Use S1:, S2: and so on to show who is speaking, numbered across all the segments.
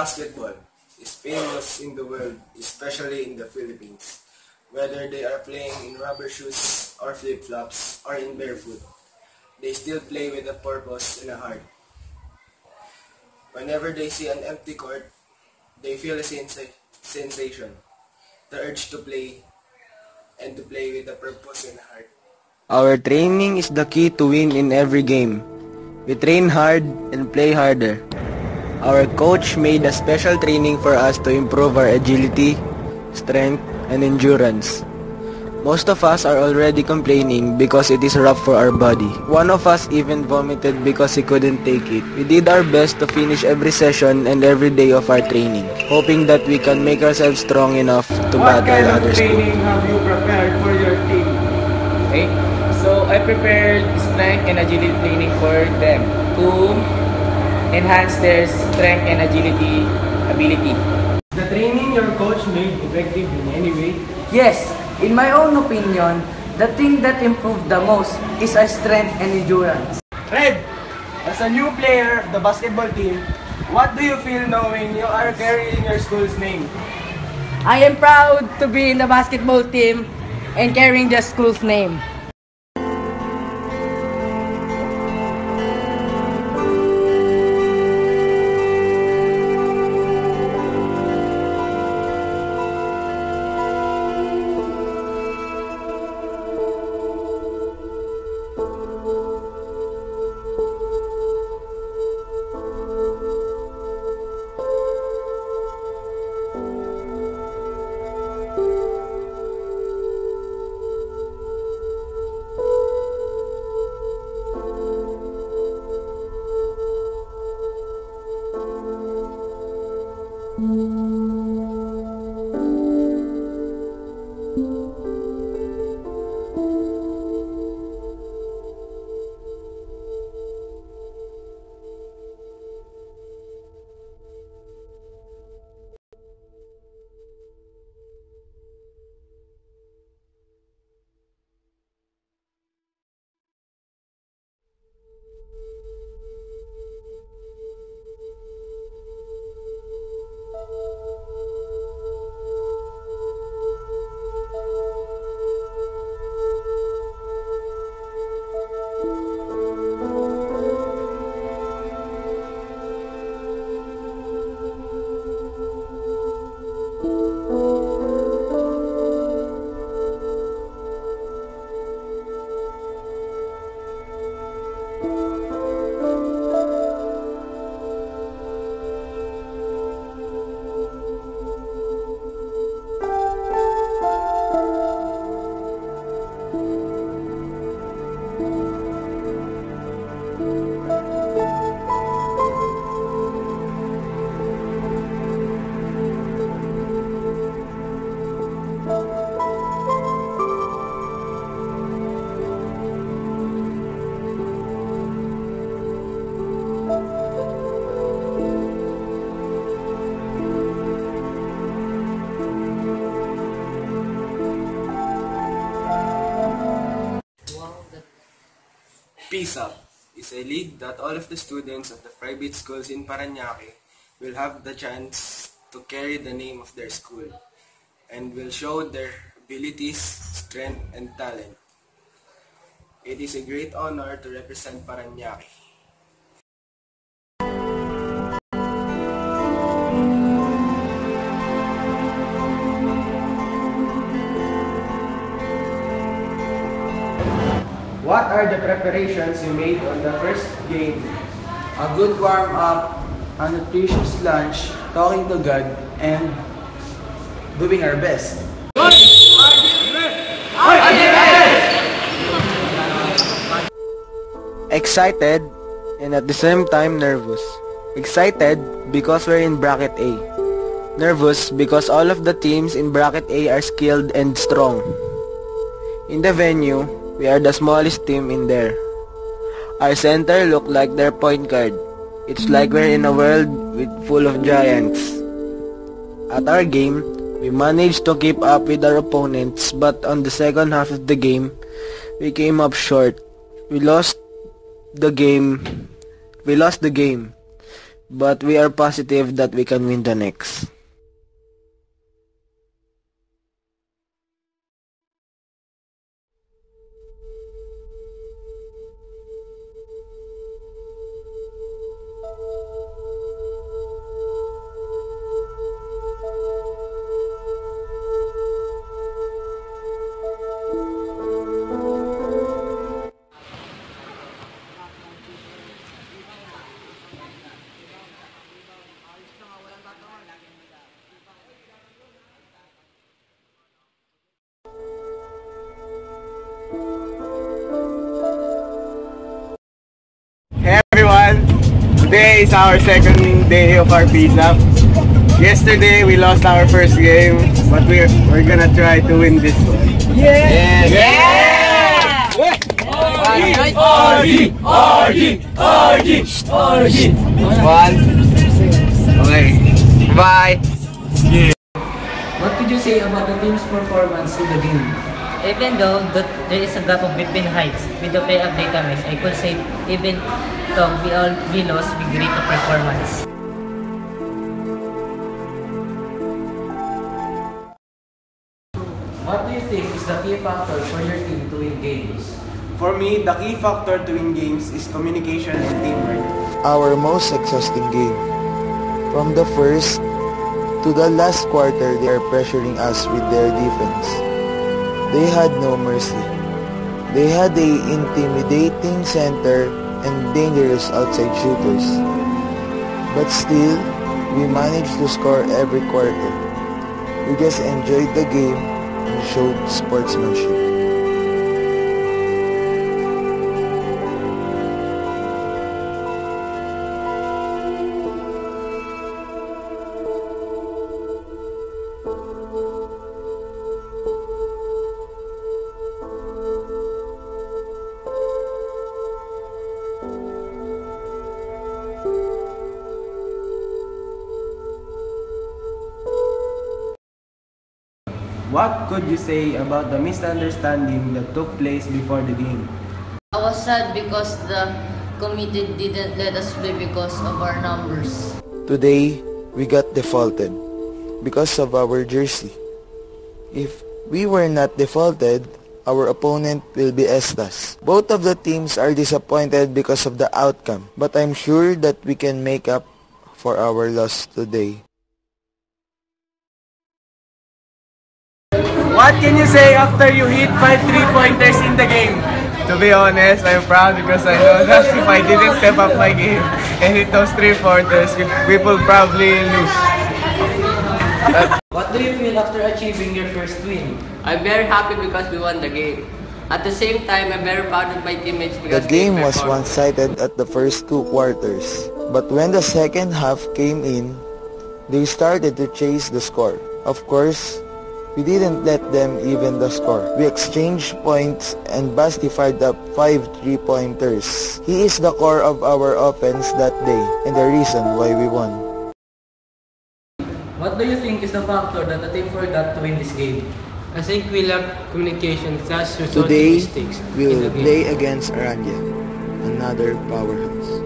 S1: Basketball is famous in the world, especially in the Philippines, whether they are playing in rubber shoes or flip-flops or in barefoot. They still play with a purpose and a heart. Whenever they see an empty court, they feel a sensa- sensation, the urge to play, and to play with a purpose and a heart.
S2: Our training is the key to win in every game. We train hard and play harder. Our coach made a special training for us to improve our agility, strength, and endurance. Most of us are already complaining because it is rough for our body. One of us even vomited because he couldn't take it. We did our best to finish every session and every day of our training, hoping that we can make ourselves strong enough to
S3: What kind
S2: battle
S3: of
S2: other schools.
S3: training have you prepared for your team?
S4: Okay? So I prepared strength and agility training for them to enhance their strength and agility ability.
S3: The training your coach made effective in any way?
S5: Yes, in my own opinion, the thing that improved the most is our strength and endurance.
S3: Red, as a new player of the basketball team, what do you feel knowing you are carrying your school's name?
S5: I am proud to be in the basketball team and carrying the school's name.
S1: League that all of the students of the private schools in Paranaque will have the chance to carry the name of their school and will show their abilities, strength, and talent. It is a great honor to represent Paranaque.
S3: What are the preparations you made on the first game?
S6: A good warm-up, a nutritious lunch, talking to God, and doing our best.
S2: Excited and at the same time nervous. Excited because we're in bracket A. Nervous because all of the teams in bracket A are skilled and strong. In the venue, we are the smallest team in there. Our center look like their point guard. It's like we're in a world with full of giants. At our game, we managed to keep up with our opponents but on the second half of the game, we came up short. We lost the game. We lost the game. but we are positive that we can win the next.
S1: Today is our second day of our PSAP. Yesterday we lost our first game, but we're we're gonna try to win this one. Yeah! Yeah! RG! RG! RG! RG! One. Okay. Bye.
S7: What could you say about the team's performance in the game?
S8: Even though there is a gap of between heights with the player of data mix, I could say even though we all we lost, we great the performance.
S7: What do you think is the key factor for your team to win games?
S1: For me, the key factor to win games is communication and teamwork.
S9: our most exhausting game. From the first to the last quarter, they are pressuring us with their defense. They had no mercy. They had a intimidating center and dangerous outside shooters. But still, we managed to score every quarter. We just enjoyed the game and showed sportsmanship.
S1: What could you say about the misunderstanding that took place before the game?
S10: I was sad because the committee didn't let us play because of our numbers.
S9: Today, we got defaulted because of our jersey. If we were not defaulted, our opponent will be Estas. Both of the teams are disappointed because of the outcome, but I'm sure that we can make up for our loss today.
S1: What can you say after you hit 5 three-pointers in the game? To be honest, I'm proud because I know that if I didn't step up my game and hit those three-pointers, we will probably lose.
S7: What do you feel after achieving your first win?
S11: I'm very happy because we won the game. At the same time, I'm very proud of my teammates because
S9: The
S11: game
S9: was one-sided at the first two quarters, but when the second half came in, they started to chase the score. Of course, we didn't let them even the score. We exchanged points and Basti fired up five three-pointers. He is the core of our offense that day and the reason why we won.
S7: What do you think is the factor that the team forgot to win this game?
S11: I think we lack communication thus resulting in
S9: Today,
S11: mistakes in
S9: we'll
S11: the game.
S9: play against Aranya, another powerhouse.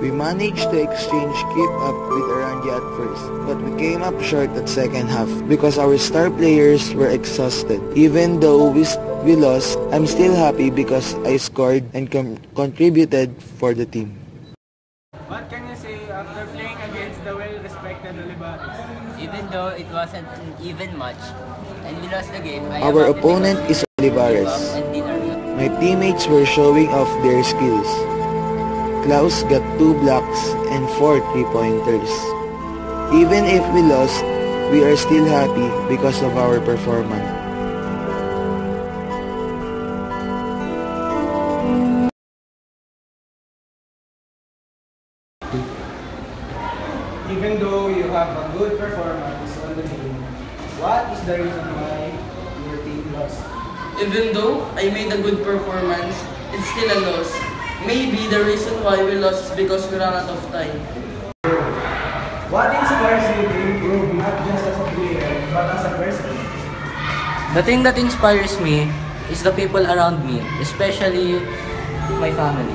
S9: We managed to exchange keep up with Aranya at first, but we came up short at second half because our star players were exhausted. Even though we, we lost, I'm still happy because I scored and com- contributed for the team.
S1: What can you say after playing against the well-respected Olivarez?
S11: Even though it wasn't an even match and we lost the game, I
S9: Our opponent is Olivarez.
S11: gave up and did our job.
S9: My teammates were showing off their skills. Klaus got two blocks and four three-pointers. Even if we lost, we are still happy because of our performance.
S1: Even though you have a good performance on the game, what is the reason why your team lost?
S11: Even though I made a good performance, it's still a loss. Maybe the reason why we lost is because we ran out of time.
S1: What inspires you to improve not just as a player, but as a person?
S7: The thing that inspires me is the people around me, especially my family.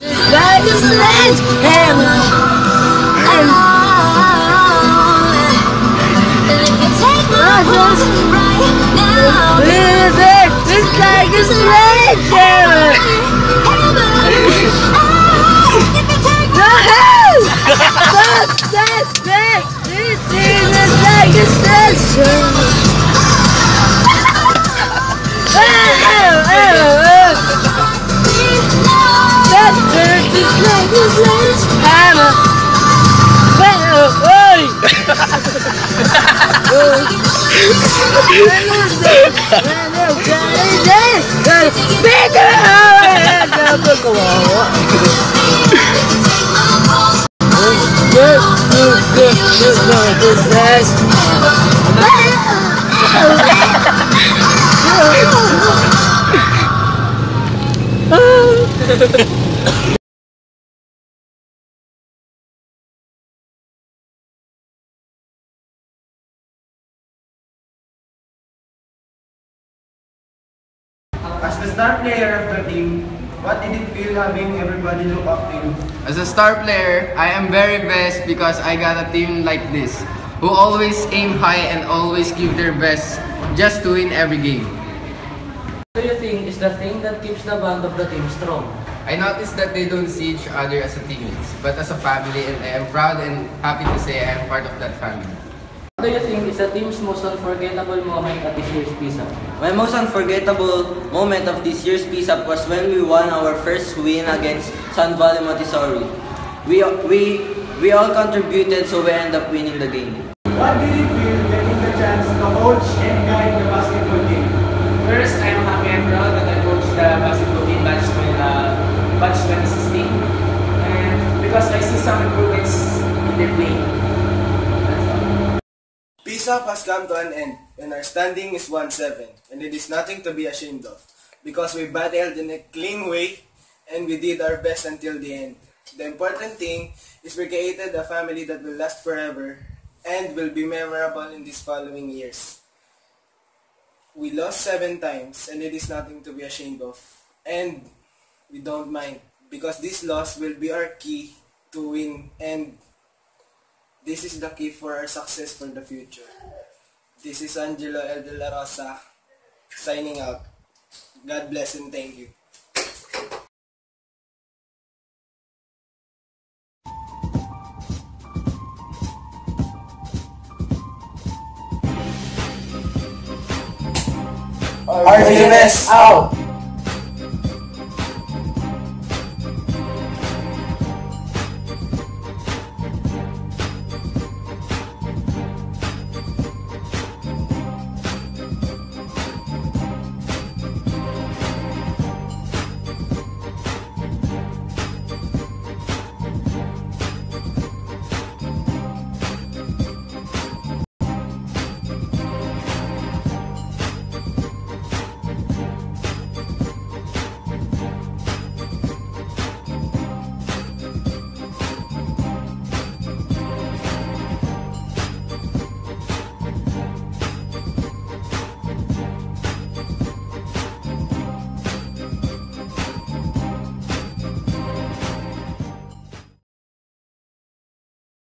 S7: God is Fuck
S2: As the star player of the team, what did it feel having everybody look up to you?
S12: As a star player, I am very blessed because I got a team like this, who always aim high and always give their best just to win every game.
S5: What do you think is the thing that keeps the bond of the team strong?
S12: I noticed that they don't see each other as a teammates, but as a family and I am proud and happy to say I am part of that family.
S5: What do you think is the team's most unforgettable moment at this year's PISA?
S8: My most unforgettable moment of this year's PISA was when we won our first win against San Valley Montessori. We, we, we all contributed so we end up winning the game.
S2: What did it feel getting the chance to coach and guide the basketball team?
S4: First, I'm happy and proud that I coached the basketball team batch, uh, batch 2016. And because I see some improvements
S1: PISA has come to an end, and our standing is 1-7, and it is nothing to be ashamed of, because we battled in a clean way, and we did our best until the end. The important thing is we created a family that will last forever, and will be memorable in these following years. We lost seven times, and it is nothing to be ashamed of, and we don't mind, because this loss will be our key to win, and this is the key for our success for the future. This is Angelo El De La Rosa signing out. God bless and thank you.
S2: RGMS out!